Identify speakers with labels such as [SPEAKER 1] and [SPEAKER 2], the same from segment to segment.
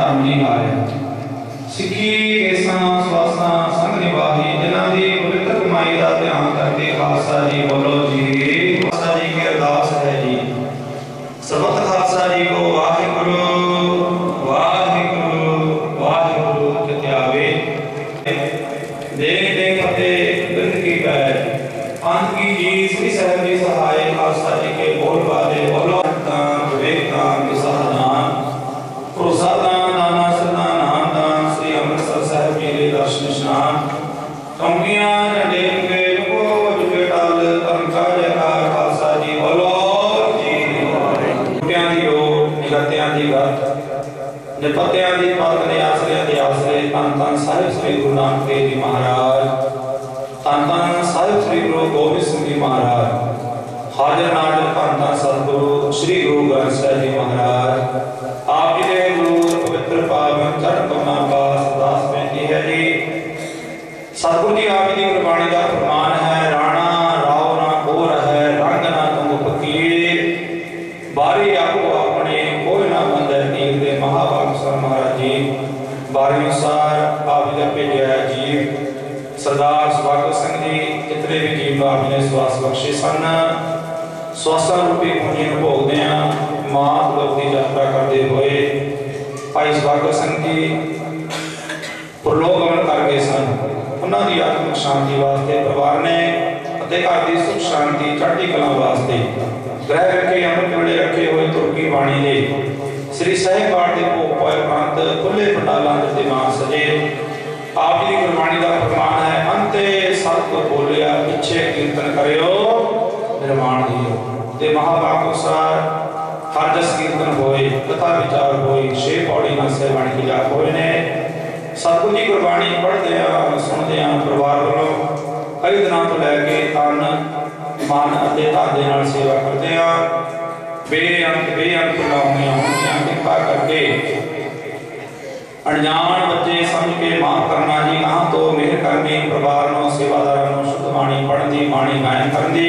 [SPEAKER 1] ਸਿੰਘਾਂ ਧਰਮ ਸਿੱਖੀ ਕੇਸਾਂ ਸਵਾਸਾਂ ਸੰਗ ਨਿਵਾਹੀ, ਜਿਨ੍ਹਾਂ ਦੀ ਪਵਿੱਤਰ ਕਮਾਈ ਦਾ ਧਿਆਨ ਕਰਕੇ ਖਾਲਸਾ ਜੀ ਬੋਲੋ ਜੀ ਖਾਲਸਾ ਜੀ ਕੀ ਅਰਦਾਸ ਹੈ ਜੀ ਸਰਬਤ ਖਾਲਸਾ ਜੀ ਕੋ ਵਾਹਿਗੁਰੂ ਵਾਹਿਗੁਰੂ ਵਾਹਿਗੁਰੂ ਜਤਿਆਵੇ ਦੇਖ ਦੇਖ ਅਤੇ ਬਿੰਦ ਕੀ ਪੈ ਅੰਤ ਕੀ ਜੀ ਸ੍ਰੀ ਸਾਹਿਬ ਜੀ ਸਹਾਇ ਖਾਲਸਾ ਜੀ ਕੇ ਬੋਲ ਬਾਦੇ ਬੋਲੋ ਤਾਂ ਵਿਵੇਕਾਂ ਕੇ ਸਹਦਾਨ ਭਰੋਸਾ ਦਾਨ ਦਾਨਾ ਸਦਾ ਨਾਮ ਦਾਨ ਸ੍ਰੀ ਅੰਮ੍ਰਿਤਸਰ ਸਾਹਿਬ ਜੀ ਦੇ ਦਰਸ਼ਨ ਇਸ਼ਨਾਨ ਕੰਪੀਆਂ ਝੰਡੇ ਕੇ ਲੁਕੋ ਜੁਗੇ ਟਾਲ ਧਰਮ ਕਾ ਜੈਕਾਰ ਖਾਲਸਾ ਜੀ ਬੋਲੋ ਜੀ ਟਿਆਂ ਦੀ ਓ ਨਿਗਤਿਆਂ ਦੀ ਗੱਤ ਨਿਪਤਿਆਂ ਦੀ ਪਤ ਨੇ ਆਸਰਿਆਂ ਦੇ ਆਸਰੇ ਤਨ ਤਨ ਸਾਹਿਬ ਸ੍ਰੀ ਗੁਰੂ ਨਾਨਕ ਦੇਵ ਜੀ ਮਹਾਰਾਜ ਤਨ ਤਨ ਸਾਹਿਬ ਸ੍ਰੀ ਗੁਰੂ ਗੋਬਿੰਦ ਸਿੰਘ ਜੀ ਮਹਾਰਾਜ ਹਾਜ਼ਰ ਨਾਜ਼ਰ ਧੰਨ ਧੰਨ ਸਤਿਗੁਰੂ ਸ੍ਰੀ ਗੁਰੂ ਗ੍ਰੰਥ ਸਾਹਿਬ ਜੀ ਮਹਾਰਾਜ ਆਪ ਜੀ ਦੇ ਗੁਰੂ ਪਵਿੱਤਰ ਪਾਵਨ ਚਰਨ ਕਮਨਾ ਪਾਸ ਦਾਸ ਬੇਨਤੀ ਹੈ ਜੀ ਸਤਿਗੁਰੂ ਜੀ ਆਪ ਜੀ ਦੀ ਗੁਰਬਾਣੀ ਦਾ ਫਰਮਾਨ ਹੈ ਰਾਣਾ ਰਾਉ ਨਾ ਕੋ ਹੈ ਰੰਗ ਨਾ ਤੁਮ ਫਕੀਰ ਬਾਰੀ ਆਪੋ ਆਪਣੇ ਕੋਈ ਨਾ ਬੰਦੇ ਤੀਰ ਦੇ ਮਹਾਭਾਗ ਸਰ ਮਹਾਰਾਜ ਜੀ ਬਾਰੀ ਅਨੁਸਾਰ ਆਪ ਜੀ ਦਾ ਭੇਜਿਆ ਹੈ ਜੀ ਸਰਦਾਰ ਸੁਭਾਗਤ ਸਿੰਘ ਜੀ ਜਿਤਨੇ ਵੀ ਜੀਵ ਆਪ ਜੀ ਨੇ ਸਵਾਸ ਬਖਸ਼ੇ ਸਨ। ਸਵਾਸਾਂ ਰੂਪੀ ਪੂੰਜੀ ਨੂੰ ਭੋਗਦੇ ਆ ਮਾਂ ਲੋਕ ਦੀ ਯਾਤਰਾ ਕਰਦੇ ਹੋਏ ਭਾਈ ਸੁਭਾਗਤ ਸਿੰਘ ਜੀ ਪ੍ਰਲੋਕ ਗਮਨ ਕਰ ਗਏ ਸਨ। ਉਹਨਾਂ ਦੀ ਆਤਮਿਕ ਸ਼ਾਂਤੀ ਵਾਸਤੇ ਪਰਿਵਾਰ ਨੇ ਅਤੇ ਘਰ ਦੀ ਸੁਖ ਸ਼ਾਂਤੀ ਚੜ੍ਹਦੀ ਕਲਾ ਵਾਸਤੇ ਗ੍ਰਹਿ ਰੱਖੇ, ਅੰਮ੍ਰਿਤ ਵੇਲੇ ਰੱਖੇ ਹੋਏ ਤੁਰਕੀ ਬਾਣੀ ਦੇ ਸ੍ਰੀ ਸਾਹਿਬਾਨ ਦੇ ਭੋਗ ਪਾਏ ਉਪਰੰਤ ਖੁੱਲੇ ਪੰਡਾਲਾਂ ਦੇ ਦਿਮਾਗ ਸਜੇ ਆਪ ਜੀ ਦੀ ਗੁਰਬਾਣੀ ਦਾ ਫਰਮਾਨ ਹੈ, ਅੰਤੇ ਸਤਿ ਬੋਲਿਆ, ਪਿੱਛੇ ਕੀਰਤਨ ਕਰਿਓ, ਨਿਰਮਾਣ ਦਿਓ ਤੇ ਮਹਾਭਾਰਤ ਅਨੁਸਾਰ ਹਰ ਜਸ ਕੀਰਤਨ ਹੋਏ, ਕਥਾ ਵਿਚਾਰ ਹੋਈ ਛੇ ਪੌੜੀ ਨਾਲ ਸਹਿਬਾਣੀ ਕੀ ਜਾਪ ਹੋਏ ਨੇ। ਸਤਿਗੁਰੂ ਦੀ ਗੁਰਬਾਣੀ ਪੜ੍ਹਦੇ ਆ, ਸੁਣਦੇ ਆ ਪਰਿਵਾਰ ਵੱਲੋਂ। ਕਈ ਦਿਨਾਂ ਤੋਂ ਲੈ ਕੇ ਤਨ, ਮਨ ਅਤੇ ਧਨ ਦੇ ਨਾਲ ਸੇਵਾ ਕਰਦੇ ਆ। ਬੇਅੰਤ ਬੇਅੰਤ ਲਾਉਣੀਆਂ ਹੁੰਦੀਆਂ ਕਿਰਪਾ ਕਰਕੇ ਅਣਜਾਣ ਬੱਚੇ ਸਮਝ ਕੇ ਮਾਫ ਕਰਨਾ ਜੀ ਆਹ ਤੋਂ ਮਿਹਰ ਕਰਨੀ, ਪਰਿਵਾਰ ਨੂੰ, ਸੇਵਾਦਾਰਾਂ ਨੂੰ, ਸ਼ੁੱਧ ਬਾਣੀ ਪੜ੍ਹਨ ਦੀ, ਬਾਣੀ ਗਾਇਨ ਕਰਨ ਦੀ।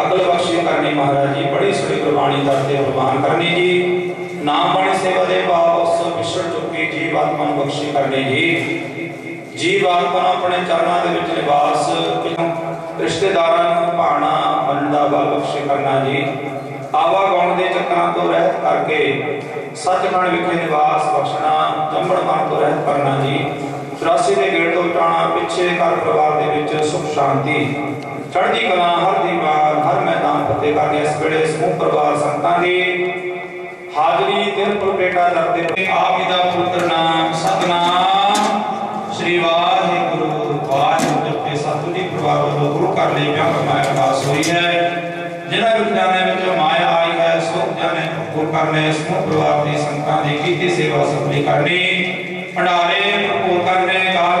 [SPEAKER 1] ਅਕਲ ਬਖਸ਼ੀ ਕਰਨੀ ਮਹਾਰਾਜ ਜੀ, ਬੜੀ ਸੋਹਣੀ ਗੁਰਬਾਣੀ ਦਾ ਤੇ ਪ੍ਰਵਾਨ ਕਰਨੀ ਜੀ। ਨਾਮ ਬਾਣੀ ਸੇਵਾ ਦੇ ਭਾਵ ਉਸ ਵਿਸ਼ੜ ਚੁੱਕੀ ਜੀਵ ਆਤਮਾ ਨੂੰ ਬਖਸ਼ੀ ਕਰਨੀ ਜੀ। ਜੀਵ ਆਤਮਾ ਨੂੰ ਆਪਣੇ ਚਰਨਾਂ ਦੇ ਵਿੱਚ ਨਿਵਾਸ, ਰਿਸ਼ਤੇਦਾਰਾਂ ਨੂੰ ਭਾਣਾ ਮੰਨਣ ਦਾ ਬਲ ਬਖਸ਼ੀ ਕਰਨਾ ਜੀ। ਆਵਾ ਗਾਉਣ ਦੇ ਚੱਕਰਾਂ ਤੋਂ ਰਹਿਤ ਕਰਕੇ ਸੱਚਖੰਡ ਵਿਖੇ ਨਿਵਾਸ ਬਖਸ਼ਣਾ ਜੰਮਣ ਮਨ ਤੋਂ ਰਹਿਤ ਕਰਨਾ ਜੀ। 84 ਦੇ ਗੇੜ ਤੋਂ ਟਾਣਾ, ਪਿੱਛੇ ਘਰ ਪਰਿਵਾਰ ਦੇ ਵਿੱਚ ਸੁਖ ਸ਼ਾਂਤੀ। ਚੜ੍ਹਦੀ ਕਲਾ, ਹਰ ਦੀਵਾਰ ਹਰ ਮੈਦਾਨ ਫਤਿਹ ਕਰਨੀ, ਇਸ ਵੇਲੇ ਸਮੂਹ ਪਰਿਵਾਰ ਸੰਤਾਂ ਦੀ ਹਾਜ਼ਰੀ ਦਿਨ ਪ੍ਰਗਟਾ ਕਰਦੇ ਆਪ ਜੀ ਦਾ ਪੁੱਤਰ ਨਾਮ ਸਤਨਾਮ। ਸ੍ਰੀ ਵਾਹਿਗੁਰੂ ਵਾਹਿਗੁਰੂ ਤੇ ਸਤਿਗੁਰੂ ਪਰਿਵਾਰ ਵੱਲੋਂ ਗੁਰੂ ਘਰ ਲਈ ਵਿਆਹ ਕਮਾਇਆ ਪਾਸ ਹੋਈ ਹੈ। ਜਿਹਨਾਂ ਵਿਚਾਰਾਂ ਵਿੱਚ ਮਾਇਆ ਜਾਣੇ ਗੁਰ ਕਰਨੇ ਸਮੂਹ ਪਰਿਵਾਰ ਦੀ ਸੰਤਾਂ ਦੀ ਕੀਤੀ ਸੇਵਾ ਸਫਲੀ ਕਰਨੀ। ਭੰਡਾਰੇ ਭਰਪੂਰ ਕਰਨੇ ਕਾਲ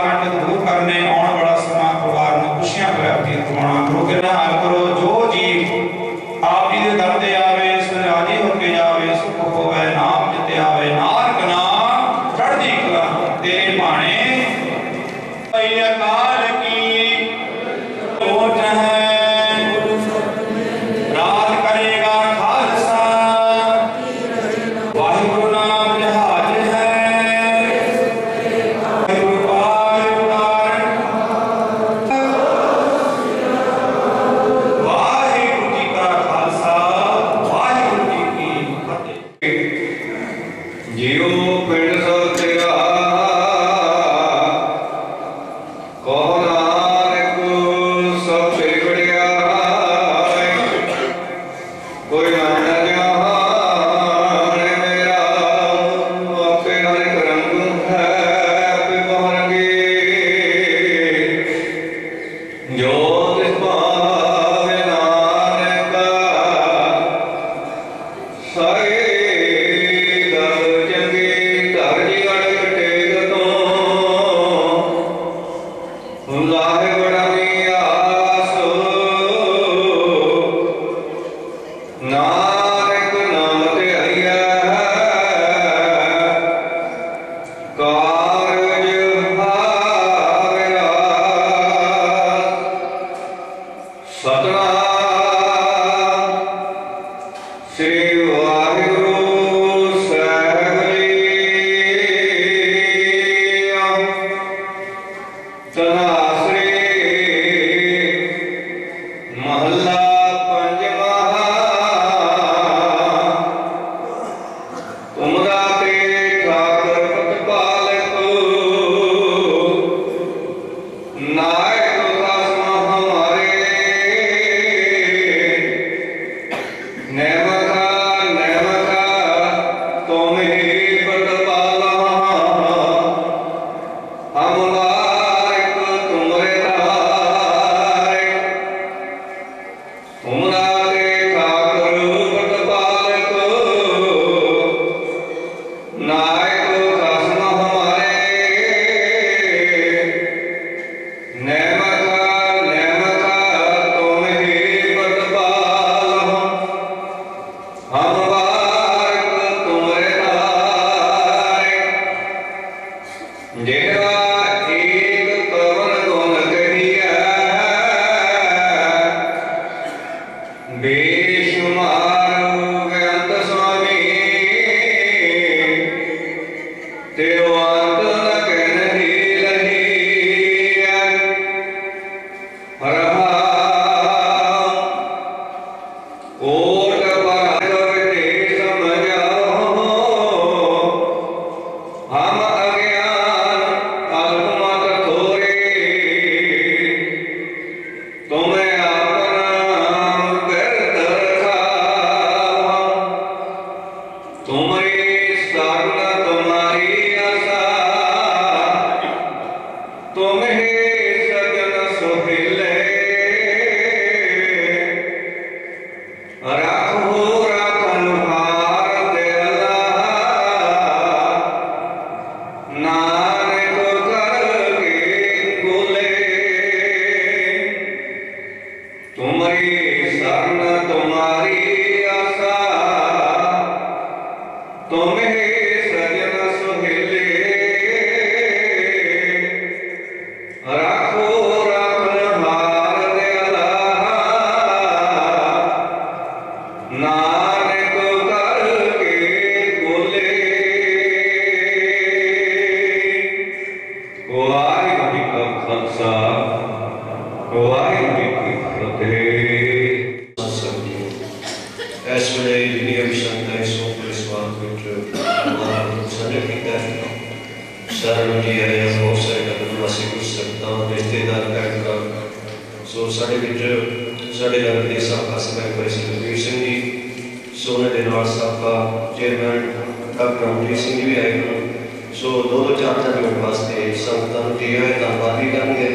[SPEAKER 2] ਡਾਕਟਰ ਸਿੰਘ ਜੀ ਵੀ ਆਏ ਹਨ ਸੋ ਦੋ ਦੋ ਚਾਰ ਚਾਰ ਮਿੰਟ ਵਾਸਤੇ ਸੰਗਤਾਂ ਨੂੰ ਦਿਆ ਹੈ, ਧੰਨਵਾਦ ਵੀ ਕਰਨਗੇ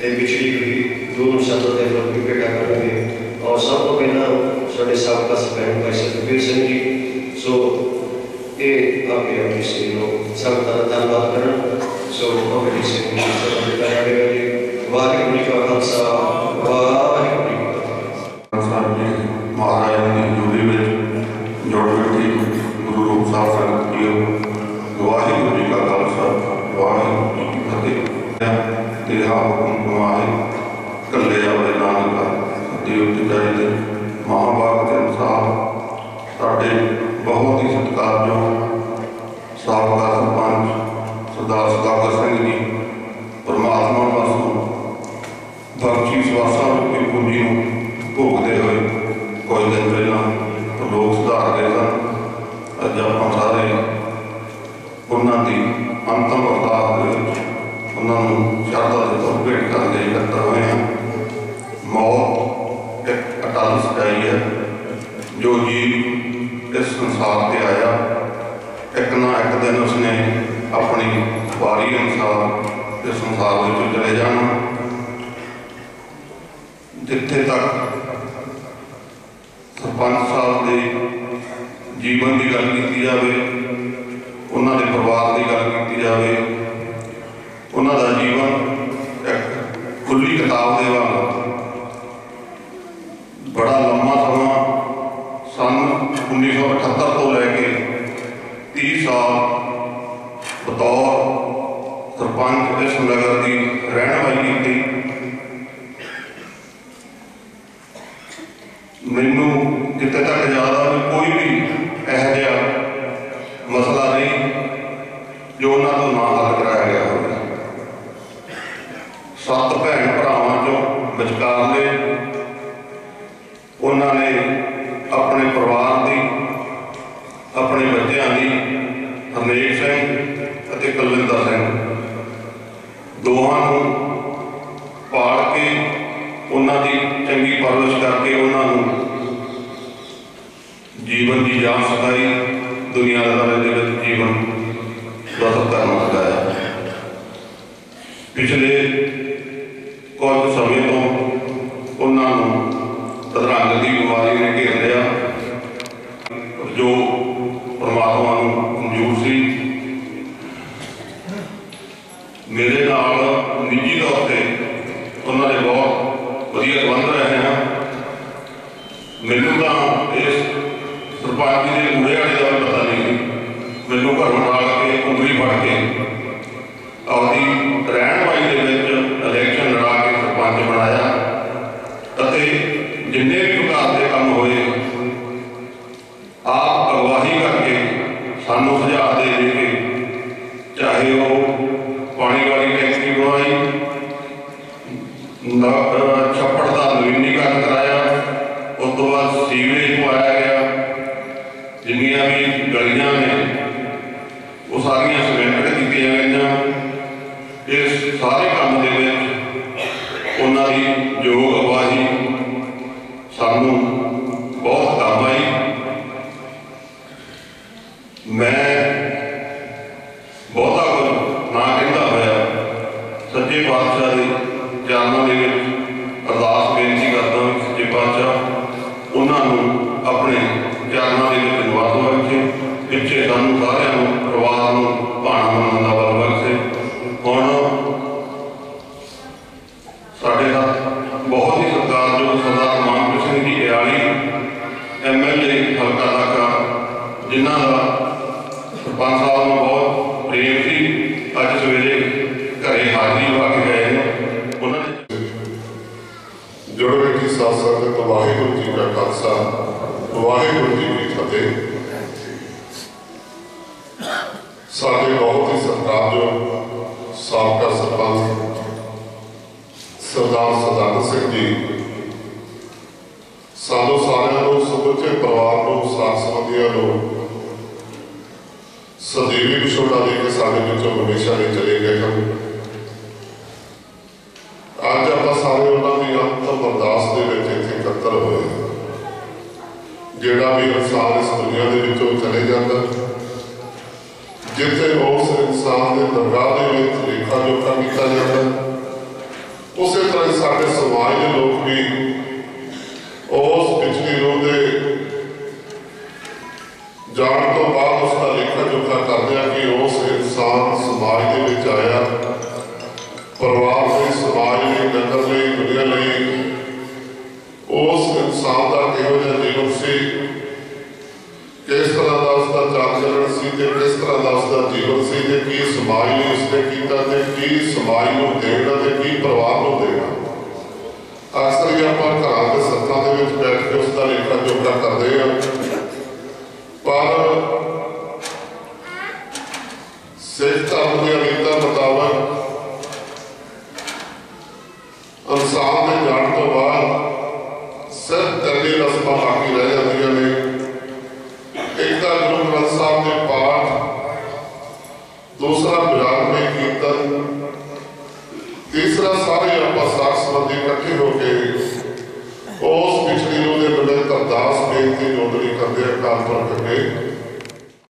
[SPEAKER 2] ਤੇ ਵਿਛੜੀ ਹੋਈ ਦੂਰ ਸ਼ਬਦ ਦੇ ਲੋਕ ਵੀ ਭੇਟਾ ਕਰਨਗੇ। ਔਰ ਸਭ ਤੋਂ ਪਹਿਲਾਂ ਸਾਡੇ ਸਾਬਕਾ ਸਰਪੰਚ ਭਾਈ ਸੁਖਬੀਰ ਸਿੰਘ ਜੀ, ਸੋ ਇਹ ਆਪੇ ਆਪਣੀ ਸਿੰਘ ਨੂੰ ਸੰਗਤਾਂ ਦਾ ਧੰਨਵਾਦ ਕਰਨ। ਸੋ ਅਮਰੀਕ ਸਿੰਘ ਜੀ ਸਭ ਦੇ ਵਾਹਿਗੁਰੂ ਜੀ ਕਾ ਖਾਲਸਾ।
[SPEAKER 3] ਉਹਨਾਂ ਦੇ ਪਰਿਵਾਰ ਦੀ ਗੱਲ ਕੀਤੀ ਜਾਵੇ, ਉਹਨਾਂ ਦਾ ਜੀਵਨ ਇੱਕ ਖੁੱਲੀ ਕਿਤਾਬ ਦੇ ਵਾਂਗ ਬੜਾ ਲੰਮਾ ਸਮਾਂ ਸਨ 1978 ਤੋਂ ਲੈ ਕੇ 30 ਸਾਲ ਬਤੌਰ ਸਰਪੰਚ ਇਸ ਨਗਰ ਦੀ ਰਹਿਣ ਵਾਲੀ ਕੀਤੀ। ਮੈਨੂੰ ਜਿੱਥੇ ਤੱਕ ਯਾਦ ਆ ਕੋਈ ਵੀ ਇਹੋ ਜਿਹਾ ਮਸਲਾ ਨਹੀਂ ਜੋ ਉਹਨਾਂ ਨੂੰ ਨਾਮਜ਼ਦ ਕਰਾਇਆ ਗਿਆ ਹੋਵੇ। ਸੱਤ ਭੈਣ ਭਰਾਵਾਂ ਚੋਂ ਵਿਚਕਾਰਲੇ ਉਹਨਾਂ ਨੇ ਆਪਣੇ ਪਰਿਵਾਰ ਦੀ, ਆਪਣੇ ਬੱਚਿਆਂ ਦੀ ਹਰਨੇਕ ਸਿੰਘ ਅਤੇ ਕੁਲਵਿੰਦਰ ਸਿੰਘ ਦੋਹਾਂ ਨੂੰ ਪਾੜ ਕੇ ਉਹਨਾਂ ਦੀ ਚੰਗੀ ਪਰਵਰਿਸ਼ ਕਰਕੇ ਉਹਨਾਂ ਨੂੰ ਜੀਵਨ ਦੀ ਜਾਨ ਸਦਾਈ ਦੁਨੀਆ ਦੇ ਵਿੱਚ ਜੀਵਨ a Jonathan ਸਾਨੂੰ ਸਾਰਿਆਂ ਨੂੰ
[SPEAKER 4] ਸਮੁੱਚੇ ਪਰਿਵਾਰ ਨੂੰ ਸਾਥ ਸੰਬੰਧੀਆਂ ਨੂੰ ਸਦੀਵੀ ਵਿਛੋੜਾ ਦੇ ਕੇ ਸਾਡੇ ਵਿੱਚੋਂ ਹਮੇਸ਼ਾ ਲਈ ਚਲੇ ਗਏ ਹਨ।